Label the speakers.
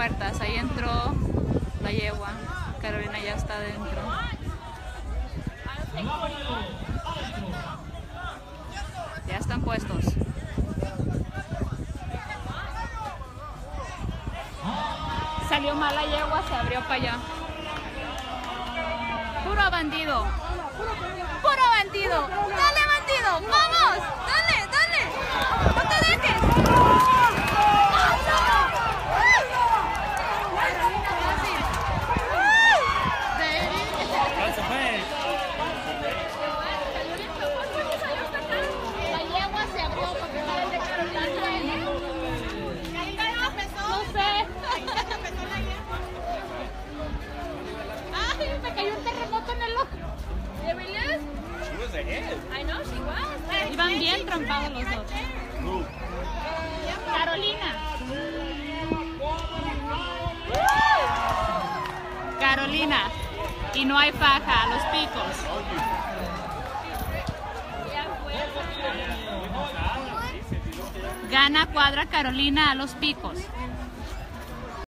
Speaker 1: Ahí entró la yegua. Carolina ya está adentro. Ya están puestos. Salió mal la yegua, se abrió para allá. Puro bandido. Bien trompados los dos.
Speaker 2: Carolina.
Speaker 1: Carolina. Y no hay faja a los picos. Gana cuadra Carolina a los picos.